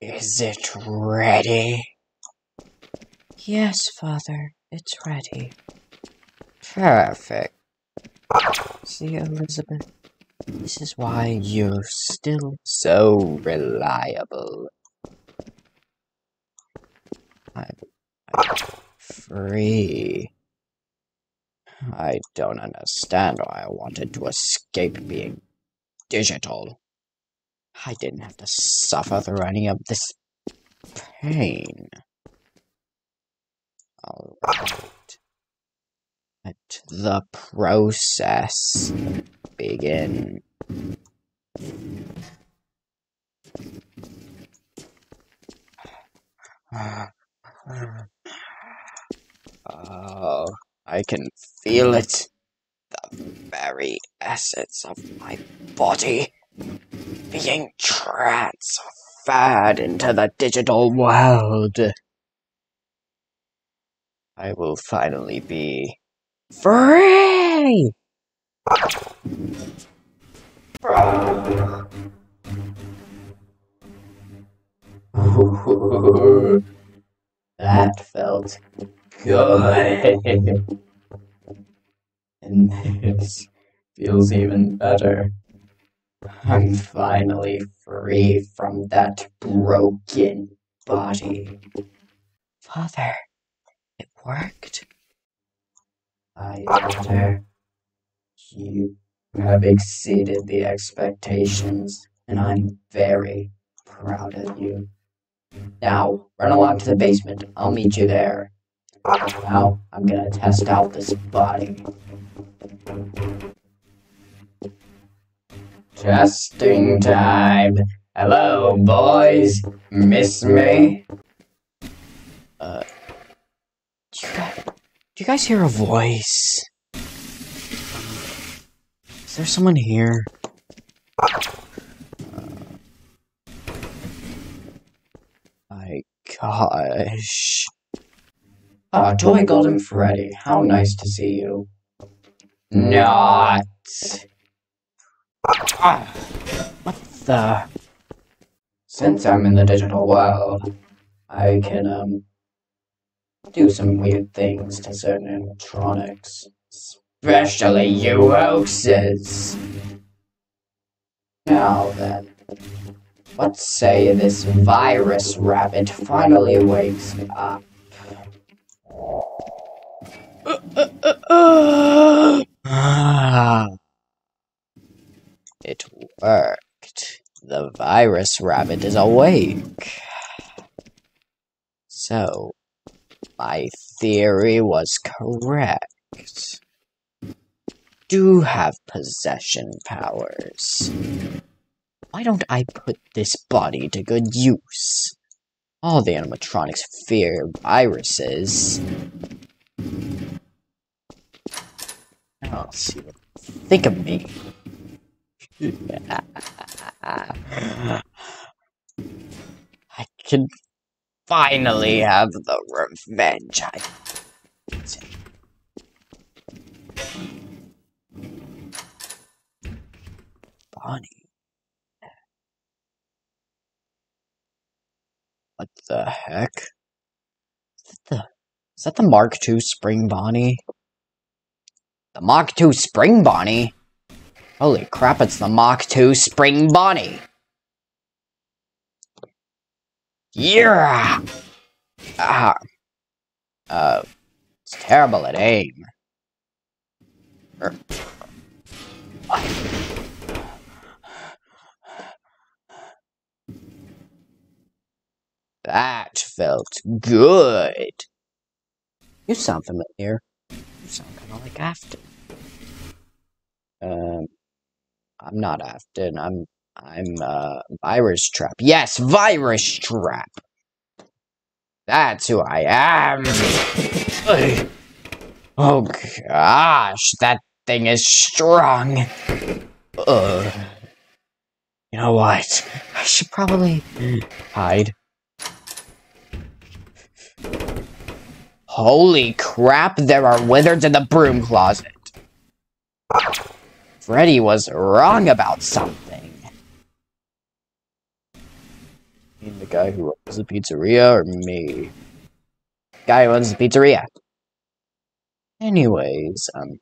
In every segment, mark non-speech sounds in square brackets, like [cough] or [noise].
Is it ready? Yes, Father, it's ready. Perfect. See, Elizabeth, This is why you're still so reliable. I'm, free. I don't understand why I wanted to escape being digital. I didn't have to suffer through any of this pain. Alright. Let the process begin. Oh, I can feel it. The very essence of my body being transferred into the digital world. I will finally be free! That felt good. [laughs] and this feels even better. I'm finally free from that broken body. Father, it worked. I wonder. You have exceeded the expectations, and I'm very proud of you. Now, run along to the basement. I'll meet you there. Now, I'm gonna test out this body. Testing time. Hello, boys. Miss me? Uh, do you guys, do you guys hear a voice? Is there someone here? My gosh. Ah, Toy Golden Freddy, how nice to see you. Not. Ah, What the? since I'm in the digital world, I can, um, do some weird things to certain electronics. Especially you hoaxes. Now then, let's say this virus rabbit finally wakes up. It worked. The virus rabbit is awake. So, my theory was correct. Do have possession powers. Why don't I put this body to good use? All the animatronics fear viruses. I'll see what think of me. I can finally have the revenge I Bonnie. What the heck? Is that the, is that the Mark II Spring Bonnie? The Mach 2 Spring Bonnie? Holy crap, it's the Mach 2 Spring Bonnie! Yeah! Ah. Uh, it's terrible at aim. Er. Felt good. You sound familiar. You sound kind of like Afton. Um, I'm not Afton. I'm I'm uh Virus Trap. Yes, Virus Trap. That's who I am. Oh gosh, that thing is strong. Ugh. You know what? I should probably hide. Holy crap, there are wizards in the broom closet. Freddy was wrong about something. You mean the guy who owns the pizzeria or me? Guy who owns the pizzeria. Anyways, um,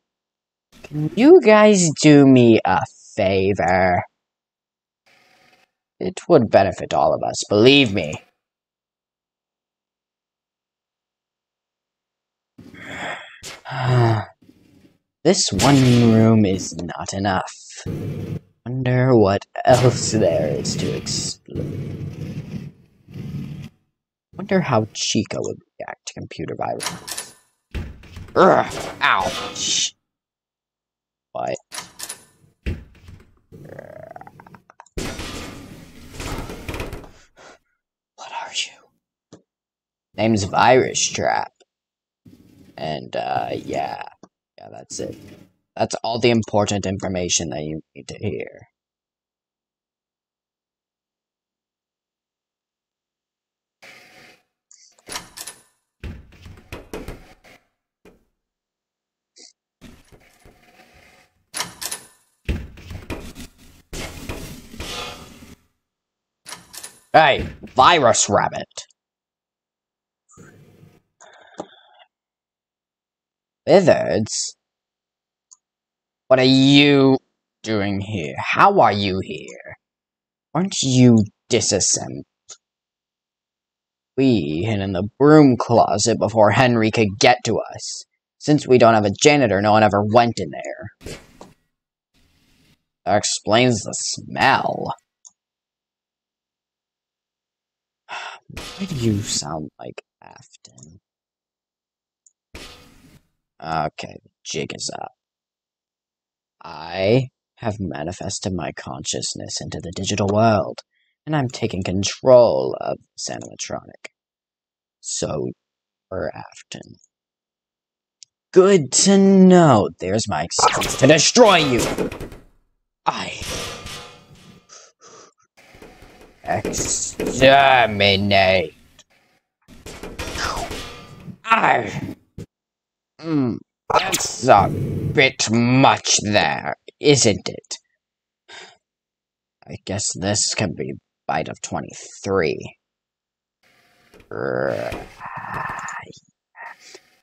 can you guys do me a favor? It would benefit all of us, believe me. [sighs] this one room is not enough. Wonder what else there is to explore. Wonder how Chica would react to computer viruses. Ugh, ouch. What? What are you? Name's Virus Trap. And, uh, yeah. Yeah, that's it. That's all the important information that you need to hear. Hey, Virus Rabbit. Wizards? What are you doing here? How are you here? Aren't you disassembled? We hid in the broom closet before Henry could get to us. Since we don't have a janitor, no one ever went in there. That explains the smell. [sighs] Why do you sound like Afton? Okay, jig is up. I have manifested my consciousness into the digital world, and I'm taking control of this animatronic. So, you're Afton. Good to know. There's my excuse to destroy you. I exterminate. I. Mm, that's a bit much there, isn't it? I guess this can be bite of 23. [sighs]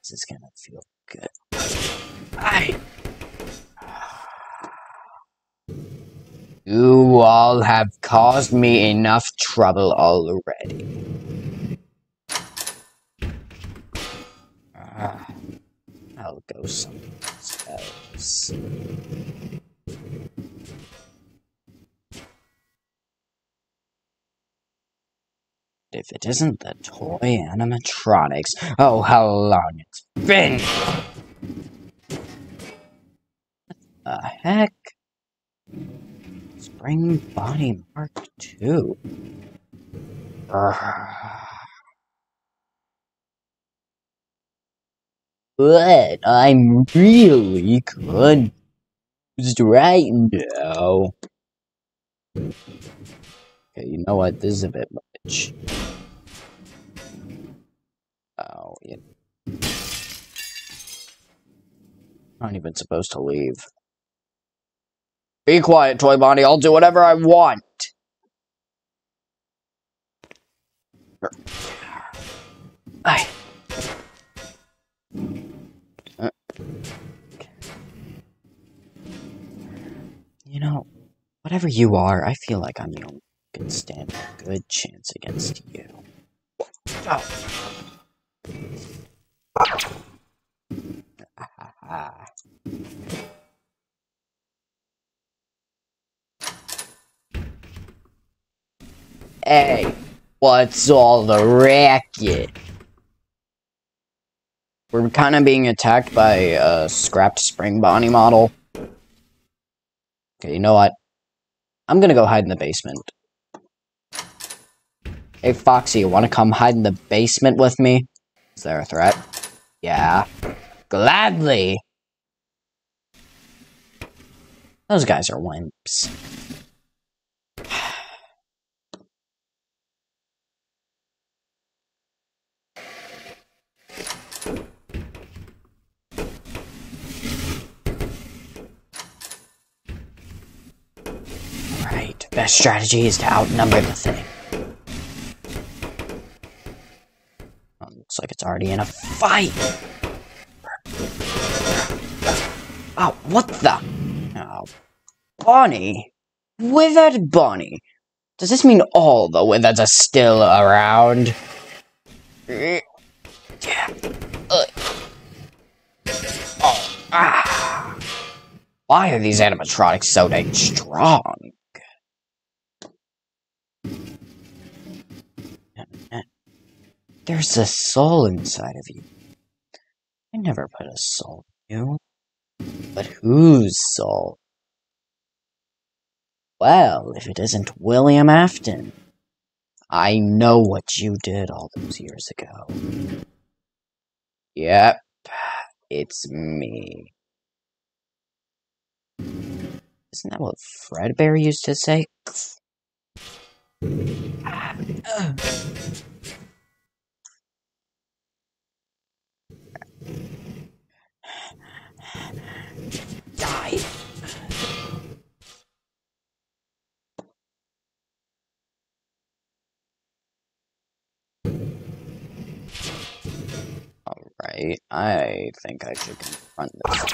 This is gonna feel good. I. You all have caused me enough trouble already. Ah, I'll go someplace else. If it isn't the toy animatronics, oh, how long it's been! What the heck? Spring Body Mark II. But I'm really confused right now. Okay, you know what? This is a bit much. Oh, yeah. I'm not even supposed to leave. Be quiet, Toy Bonnie. I'll do whatever I want. I. you know, whatever you are, I feel like I'm the only can stand a good chance against you. Oh. [laughs] Hey, what's all the racket? We're kind of being attacked by a scrapped Spring Bonnie model. Okay, you know what? I'm gonna go hide in the basement. Hey, Foxy, you wanna come hide in the basement with me? Is there a threat? Yeah. Gladly! Those guys are wimps. Alright, best strategy is to outnumber the thing. Oh, looks like it's already in a fight. Oh, what the? Oh, Bonnie? Withered Bonnie? Does this mean all the withers are still around? Yeah. Oh, ah. Why are these animatronics so dang strong? There's a soul inside of you. I never put a soul in you. But whose soul? Well, if it isn't William Afton. I know what you did all those years ago. Yep, it's me. Isn't that what Fredbear used to say? Die. Alright, I think I should confront this.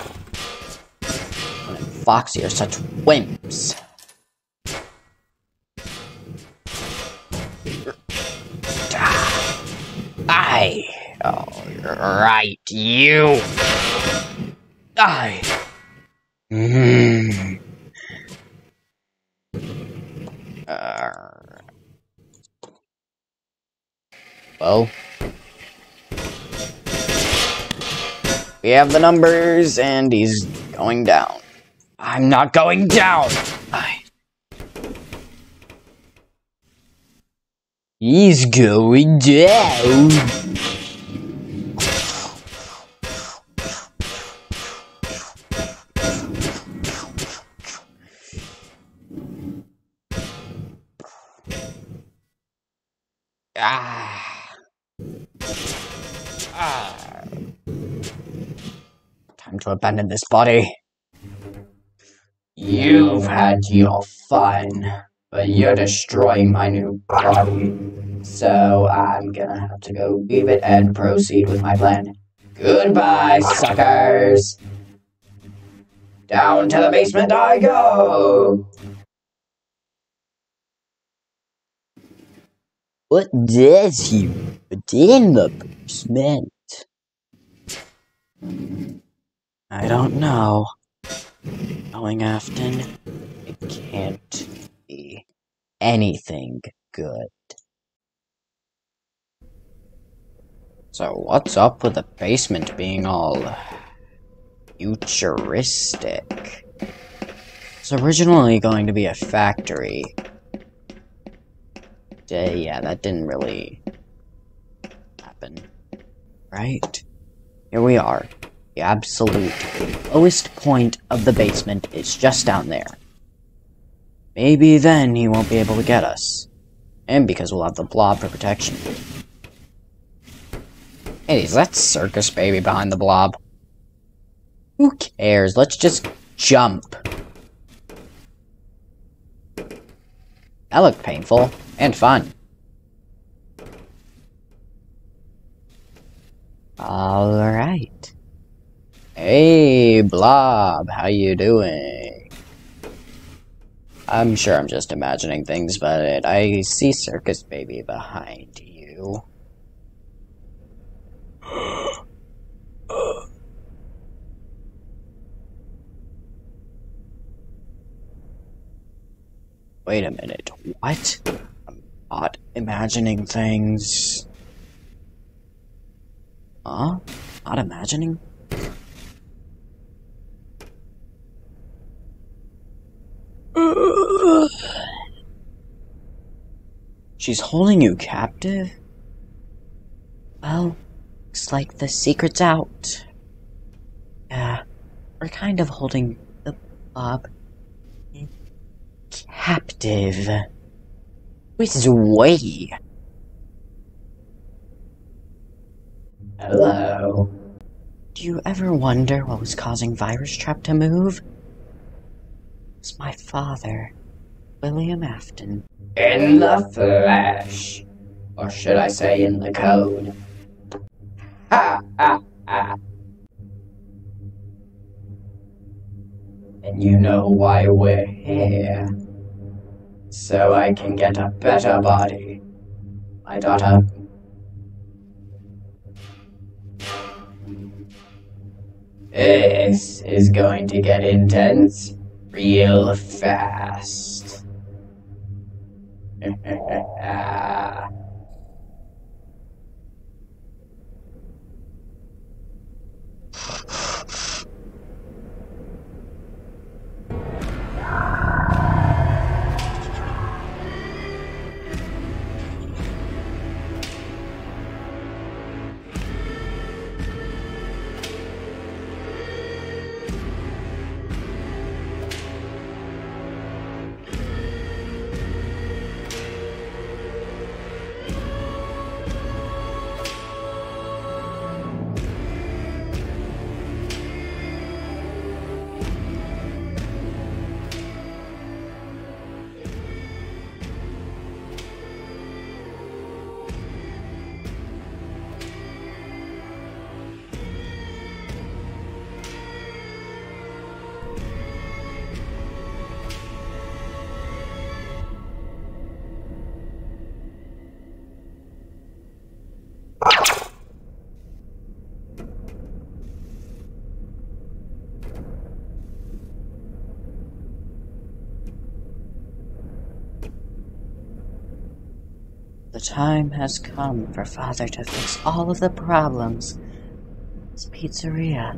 Foxy are such wimps. I. Oh, right, you. I. Mm. Uh, well, we have the numbers, and he's going down. I'm not going down. I. He's going down. To abandon this body. You've had your fun, but you're destroying my new body. So I'm gonna have to go leave it and proceed with my plan. Goodbye, suckers! Down to the basement I go! What does he put in the basement? I don't know. Going Afton, it can't be anything good. So what's up with the basement being all futuristic? It's originally going to be a factory. Uh, yeah, that didn't really happen. Right? Here we are. The absolute lowest point of the basement is just down there. Maybe then he won't be able to get us. And because we'll have the blob for protection. Hey, is that circus baby behind the blob? Who cares? Let's just jump. That looked painful and fun. Alright. Hey, Blob, how you doing? I'm sure I'm just imagining things, but I see Circus Baby behind you. [gasps] Wait a minute, what? I'm not imagining things. Huh? Not imagining? She's holding you captive? Well, looks like the secret's out. Yeah, we're kind of holding the Blob captive. Which way? Hello. Do you ever wonder what was causing Virus Trap to move? It's my father. William Afton. In the flesh. Or should I say in the code? Ha ha ha. And you know why we're here. So I can get a better body. My daughter. This is going to get intense real fast. The [laughs] time has come for Father to fix all of the problems. This pizzeria.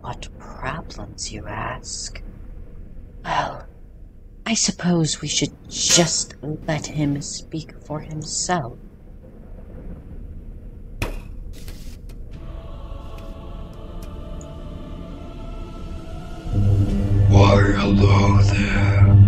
What problems, you ask? Well, I suppose we should just let him speak for himself. Why, hello there.